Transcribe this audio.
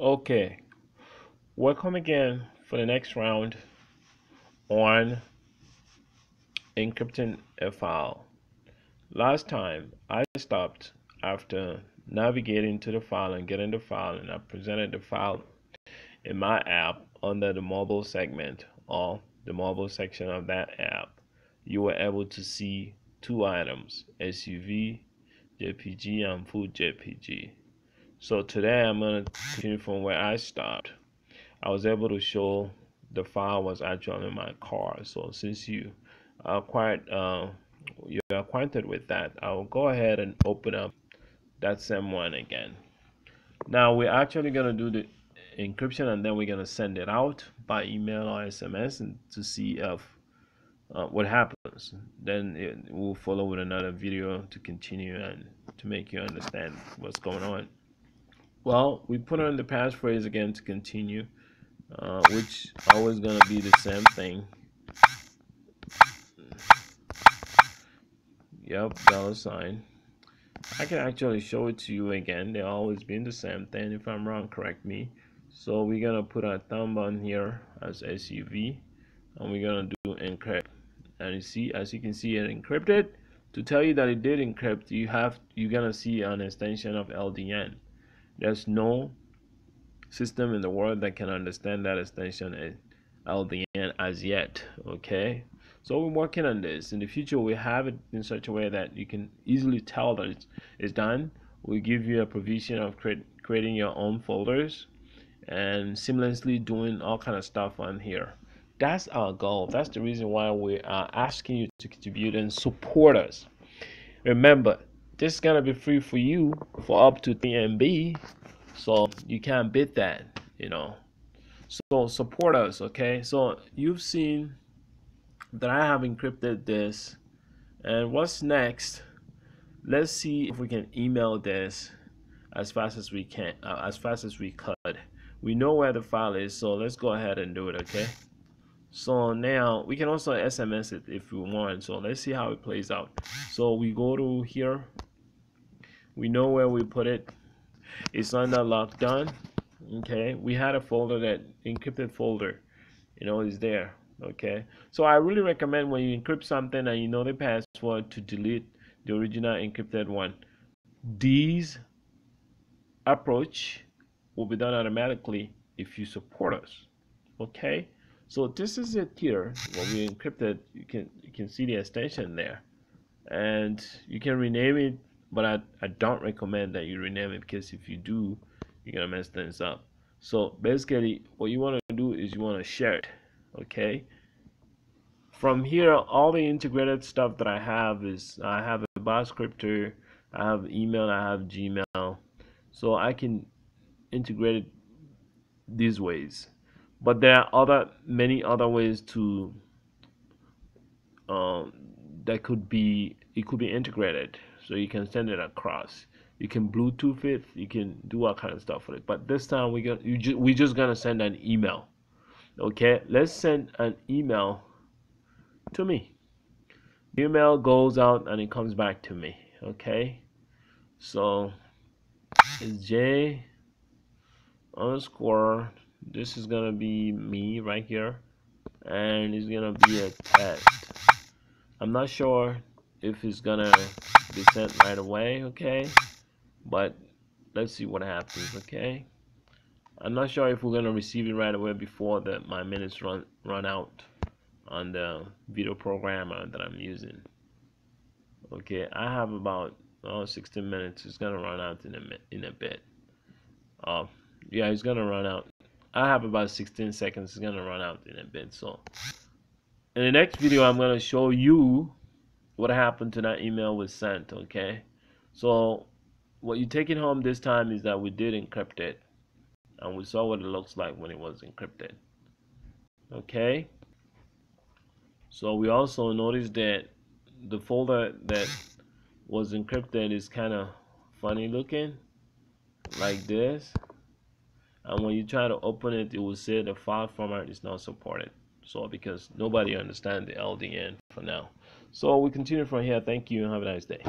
Okay, welcome again for the next round on encrypting a file. Last time I stopped after navigating to the file and getting the file and I presented the file in my app under the mobile segment or the mobile section of that app. You were able to see two items, SUV, JPG and full JPG. So today I'm going to continue from where I stopped. I was able to show the file was actually in my car. So since you are quite uh, you're acquainted with that, I will go ahead and open up that same one again. Now we're actually going to do the encryption and then we're going to send it out by email or SMS and to see if uh, what happens. Then it will follow with another video to continue and to make you understand what's going on. Well, we put on the passphrase again to continue, uh, which always going to be the same thing. Yep, dollar sign. I can actually show it to you again. They always been the same thing. If I'm wrong, correct me. So we're gonna put our thumb on here as SUV, and we're gonna do encrypt. And you see, as you can see, it encrypted. To tell you that it did encrypt, you have you're gonna see an extension of LDN. There's no system in the world that can understand that extension LDN as yet. Okay, so we're working on this. In the future, we have it in such a way that you can easily tell that it's, it's done. We give you a provision of create, creating your own folders and seamlessly doing all kind of stuff on here. That's our goal. That's the reason why we are asking you to contribute and support us. Remember, this is gonna be free for you for up to 3 MB so you can't beat that you know. So support us okay? So you've seen that I have encrypted this. And what's next? Let's see if we can email this as fast as we can uh, as fast as we could. We know where the file is so let's go ahead and do it okay? So now we can also SMS it if we want so let's see how it plays out. So we go to here we know where we put it. It's under LokDon okay? We had a folder that encrypted folder you know is there okay? So i really recommend when you encrypt something and you know the password to delete the original encrypted one. These approach will be done automatically if you support us okay? So this is it here. When we encrypted you can you can see the extension there. And you can rename it but I, I don't recommend that you rename it because if you do you're gonna mess things up. So basically what you want to do is you want to share it okay? From here all the integrated stuff that I have is I have a bot scripter I have email I have Gmail. So I can integrate it these ways. But there are other many other ways to that could be it could be integrated. So you can send it across. You can bluetooth it. You can do all kind of stuff with it. But this time we got you ju we're just gonna send an email. Okay? Let's send an email to me. Email goes out and it comes back to me. Okay? So it's j underscore this is gonna be me right here. And it's gonna be a test I'm not sure if it's gonna be sent right away okay? But let's see what happens okay? I'm not sure if we're gonna receive it right away before the my minutes run run out on the video programmer that I'm using. Okay I have about oh, 16 minutes. It's gonna run out in a in a bit. Uh, yeah it's gonna run out. I have about 16 seconds. It's gonna run out in a bit so in the next video I'm gonna show you what happened to that email was sent okay? So what you're taking home this time is that we did encrypt it. And we saw what it looks like when it was encrypted okay? So we also noticed that the folder that was encrypted is kind of funny looking like this. And when you try to open it it will say the file format is not supported so because nobody understands the LDN for now so we continue from here. Thank you and have a nice day.